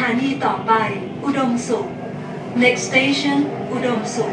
ถานีต่อไป อุดมสุข next station อุดมสุข